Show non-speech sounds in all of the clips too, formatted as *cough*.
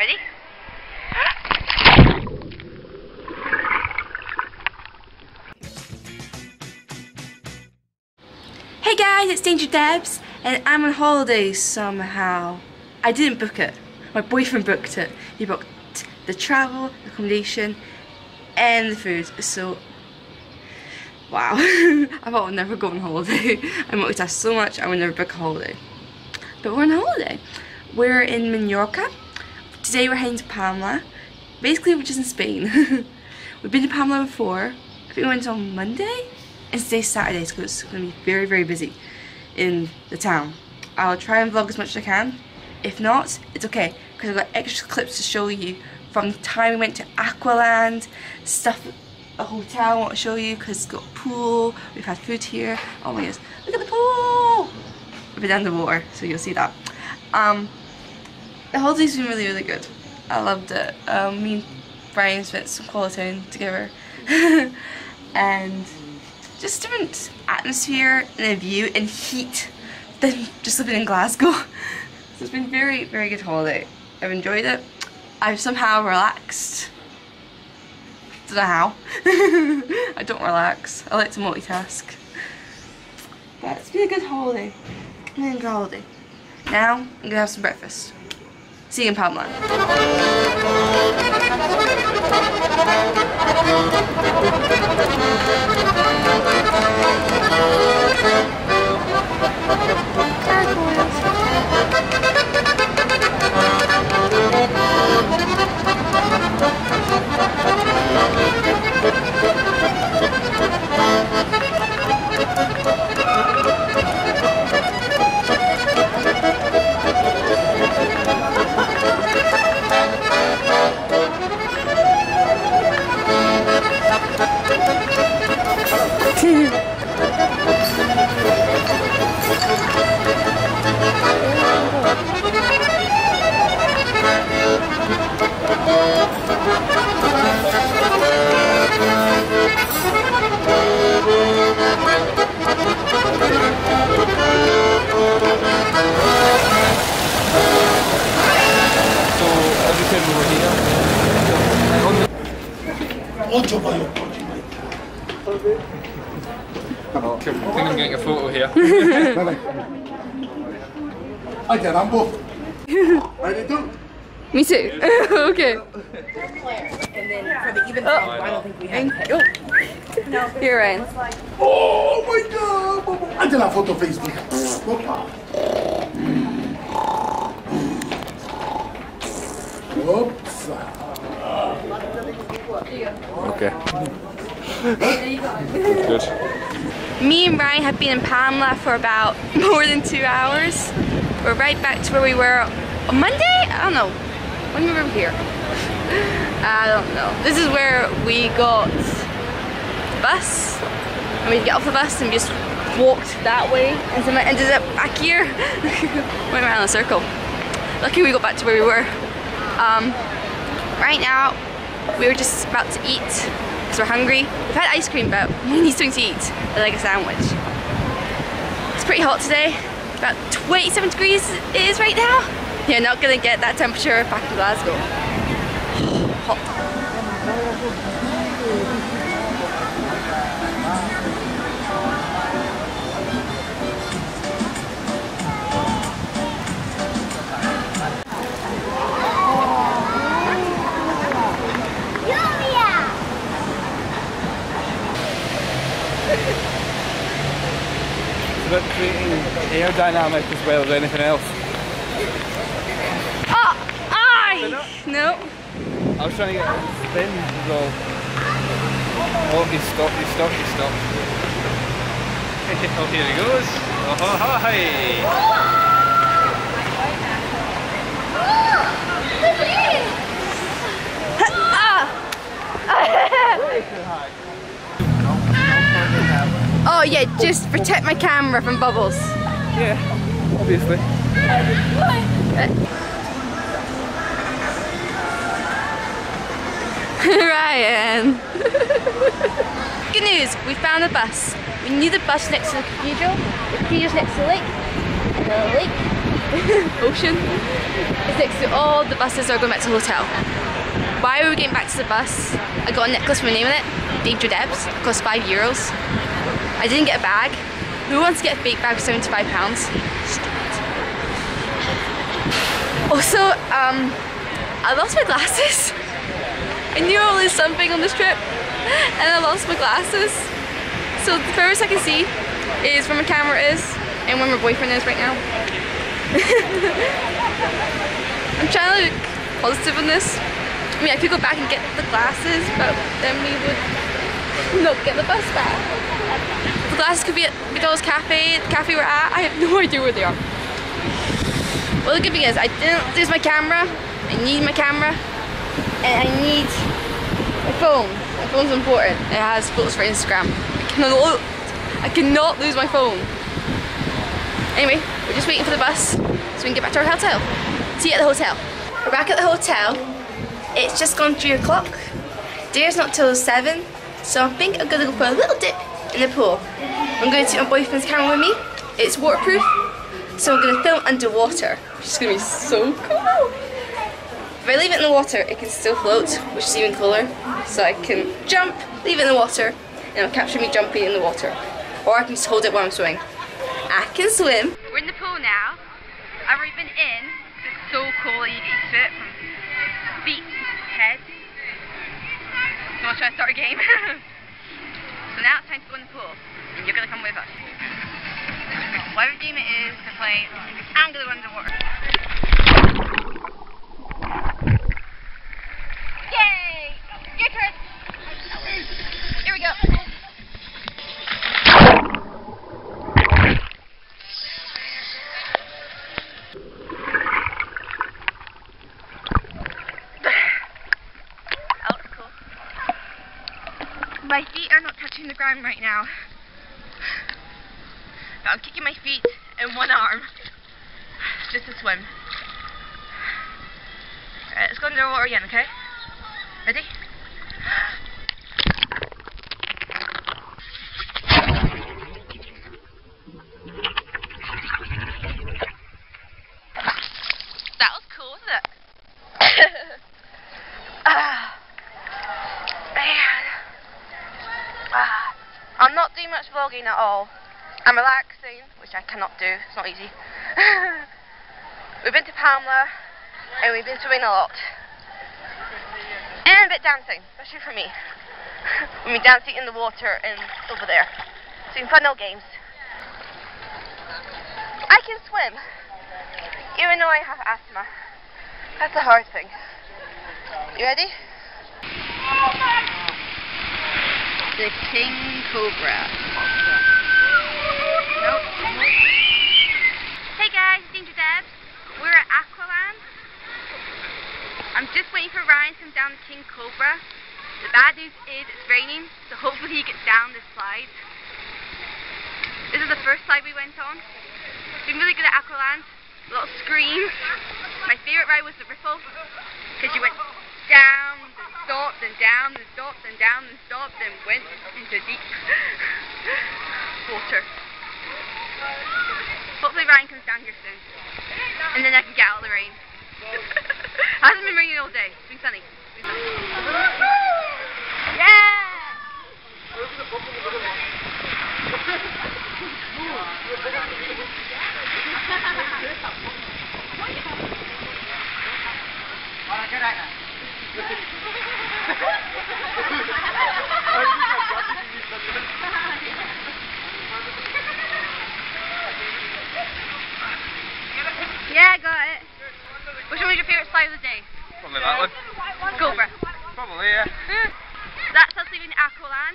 Ready? Hey guys, it's Danger Debs, and I'm on holiday somehow. I didn't book it. My boyfriend booked it. He booked the travel, accommodation, and the food. So, wow. *laughs* I thought I'd never go on holiday. *laughs* I multitask so much, I would never book a holiday. But we're on holiday. We're in Menorca. Today we're heading to Palma, basically which is in Spain. *laughs* We've been to Palma before. I think we went on Monday, and today's Saturday, so it's going to be very, very busy in the town. I'll try and vlog as much as I can. If not, it's okay, because I've got extra clips to show you from the time we went to Aqualand, stuff a hotel I want to show you because it's got a pool, we've had food here. Oh my goodness, look at the pool! We've been down the water, so you'll see that. Um, the holiday's been really, really good. I loved it. Um, me and Brian spent some quality time together. *laughs* and just different atmosphere and a view and heat than just living in Glasgow. *laughs* so it's been very, very good holiday. I've enjoyed it. I've somehow relaxed. Don't know how. *laughs* I don't relax. I like to multitask. But it's been a good holiday. A good holiday. Now, I'm gonna have some breakfast. See you in Palma. Ocho pollo. I think I'm getting a photo here. Ay, carambo. Ready to? Me too. *laughs* okay. And then for the even oh. I don't think we have. Oh. You're right. Oh my god. Hazte la foto Facebook. Oops. Okay. Good. Me and Ryan have been in Palma for about *laughs* more than two hours. We're right back to where we were on Monday? I don't know. When we were here. *laughs* I don't know. This is where we got the bus. And we get off the bus and we just walked that way and then ended up back here. *laughs* Went around in a circle. Lucky we got back to where we were. Um, right now, we were just about to eat because we're hungry. We've had ice cream, but we need something to eat, like a sandwich. It's pretty hot today. About 27 degrees it is right now. You're not gonna get that temperature back in Glasgow. *sighs* Hot. About creating aerodynamic as well as anything else. Oh, aye! No. I was trying to get a spin as well. Oh, he stopped, he stopped, he stopped. *laughs* oh, here he goes. Oh, hi! Ah! *laughs* Ah! Oh yeah, just protect my camera from bubbles. Yeah, obviously. *laughs* Ryan. *laughs* Good news, we found the bus. We knew the bus next to the cathedral. The cathedral's next to the lake. And the lake *laughs* ocean. It's next to all the buses that are going back to the hotel. While we getting back to the bus, I got a necklace with my name on it, Danger Debs, it cost five euros. I didn't get a bag. Who wants to get a fake bag for 75 pounds? Also, um, I lost my glasses. *laughs* I knew I was something on this trip *laughs* and I lost my glasses. So the furthest I can see is where my camera is and where my boyfriend is right now. *laughs* I'm trying to look positive on this. I mean, I could go back and get the glasses, but then we would not get the bus back. The glasses could be at McDonald's Cafe, the cafe we're at. I have no *laughs* idea where they are. Well, the good thing is I didn't lose my camera. I need my camera, and I need my phone. My phone's important. It has photos for Instagram. I cannot, I cannot lose my phone. Anyway, we're just waiting for the bus so we can get back to our hotel. See you at the hotel. We're back at the hotel. It's just gone 3 o'clock. Dinner's not till 7, so I think I'm gonna go for a little dip in the pool. I'm going to take my boyfriend's camera with me. It's waterproof, so I'm gonna film underwater, which is gonna be so cool. If I leave it in the water, it can still float, which is even cooler. So I can jump, leave it in the water, and it'll capture me jumping in the water. Or I can just hold it while I'm swimming. I can swim. We're in the pool now. I've already been in. It's so cool you get used to it from feet to head. So I'll try to start a game. *laughs* so now it's time to go in the pool. And you're gonna come with us. Whatever game it is to play, I'm gonna go underwater. My feet are not touching the ground right now. But I'm kicking my feet and one arm just to swim. Let's go underwater again, okay? Ready? That was cool, wasn't it? ah, man. Ah, I'm not doing much vlogging at all. I'm relaxing, which I cannot do. It's not easy. *laughs* we've been to Palma, and we've been swimming a lot. And a bit dancing, especially for me. *laughs* We've been dancing in the water and over there. Doing fun little games. I can swim, even though I have asthma. That's the hard thing. You ready? The king cobra. Nope. Hey guys, Danger Debs. We're at Aqualand. I'm just waiting for Ryan to come down the King Cobra. The bad news is it's raining, so hopefully he gets down this slide. This is the first slide we went on. Been really good at Aqualand. A lot of screams. My favourite ride was the Ripple, because you went down, stopped, then down, and stopped, and down, and stopped, then went into deep *laughs* water. Hopefully Ryan comes down here soon. And then I can get out of the rain. *laughs* Hasn't been raining all day. It's been sunny. Yeah, I got it. Which one was your favourite slide of the day? Probably that one. Cobra. Probably, yeah. *laughs* That's us leaving Aqualand.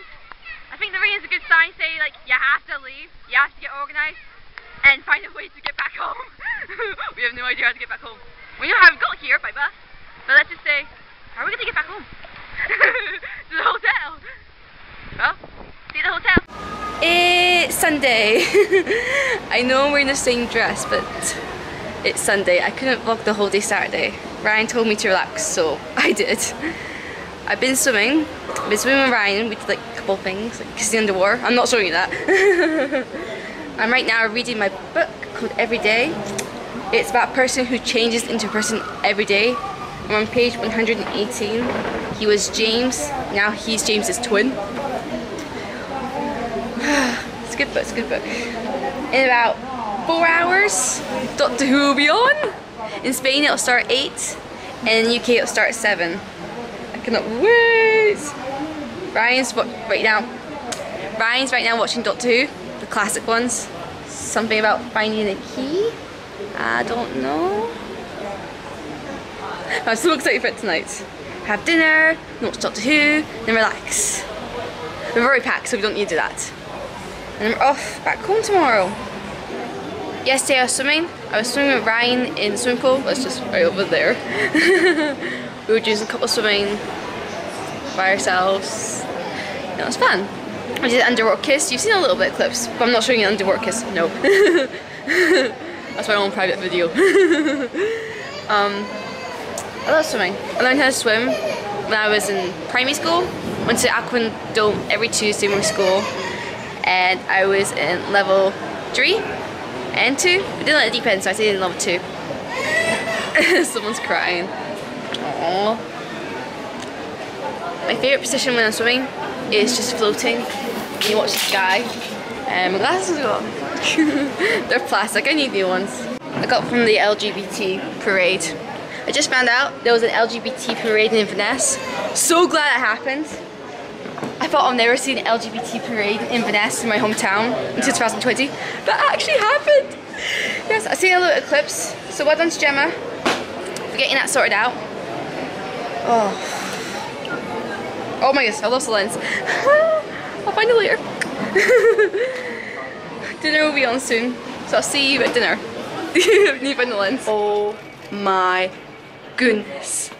I think the rain is a good sign saying like you have to leave, you have to get organised and find a way to get back home. *laughs* we have no idea how to get back home. We know how we got here by bus, but let's just say, how are we going to get back home? *laughs* to the hotel. Well, see the hotel. It's Sunday. I know I'm wearing the same dress, but it's Sunday. I couldn't vlog the whole day Saturday. Ryan told me to relax, so *laughs* I did. I've been swimming. I've been swimming with Ryan. We did like a couple things, like kissing underwater. I'm not showing you that. *laughs* I'm right now reading my book called Every Day. It's about a person who changes into a person every day. I'm on page 118. He was James, now he's James's twin. *sighs* it's a good book, it's a good book. In about four hours, Doctor Who will be on. In Spain it'll start at 8, and in the UK it'll start at 7. I cannot wait! Ryan's right now. Ryan's right now watching Doctor Who, the classic ones. Something about finding a key. I don't know. *laughs* I'm so excited for it tonight. Have dinner, watch Doctor Who, then relax. We're very packed, so we don't need to do that. And we're off back home tomorrow. Yesterday I was swimming. I was swimming with Ryan in the swimming pool. It's just right over there. *laughs* we were doing a couple of swimming by ourselves. It was fun. I did underwater kiss. You've seen a little bit of clips, but I'm not showing you underwater kiss. No. *laughs* That's my own private video. *laughs* um, I love swimming. I learned how to swim when I was in primary school. Went to Aquan Dome every Tuesday in school, and I was in level three and two. I didn't let it deep end, so I stayed in level two. *laughs* Someone's crying. Aww. My favourite position when I'm swimming is just floating. You watch the sky. And my glasses are gone. *laughs* They're plastic, I need new ones. I got from the LGBT parade. I just found out there was an LGBT parade in Inverness. So glad it happened. I thought I'll never see an LGBT parade in Inverness in my hometown until 2020. That actually happened! Yes, I seen a little eclipse. So well done to Gemma for getting that sorted out. Oh. Oh my goodness, I lost the lens. *laughs* I'll find it later. *laughs* dinner will be on soon, so I'll see you at dinner. *laughs* Need to find the lens. Oh my goodness.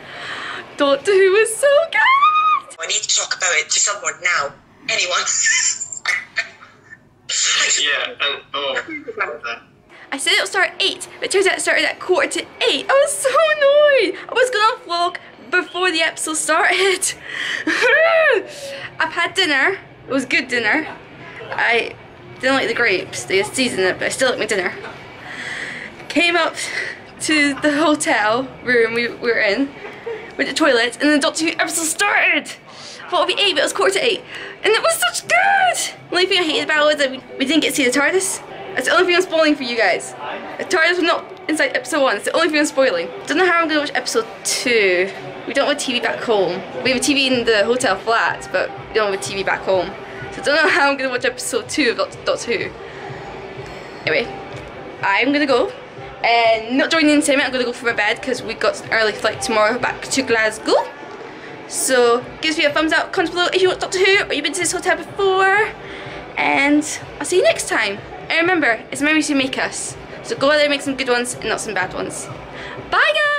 Doctor Who is so good! I need to talk about it to someone now. Anyone. *laughs* Yeah, and oh. I said it'll start at 8, but it turns out it started at quarter to 8. I was so annoyed! I was gonna vlog before the episode started. *laughs* I've had dinner. It was good dinner. I didn't like the grapes. They had seasoned it, but I still like my dinner. Came up to the hotel room we we were in, went to the toilet, and the Doctor Who episode started. Thought it'd be 8, but it was quarter to 8. And it was such good! The only thing I hated about it was that we, didn't get to see the TARDIS. That's the only thing I'm spoiling for you guys. The TARDIS was not inside episode 1, it's the only thing I'm spoiling. Don't know how I'm gonna watch episode 2. We don't have a TV back home. We have a TV in the hotel flat, but we don't have a TV back home. So I don't know how I'm gonna watch episode 2 of Doc- Doctor Who. Anyway, I'm gonna go. And not joining the cinema, I'm gonna go for my bed because we got an early flight tomorrow back to Glasgow. So give me a thumbs up, comment below if you watch Doctor Who or you've been to this hotel before. And I'll see you next time. And remember, it's memories who make us. So go out there and make some good ones and not some bad ones. Bye guys!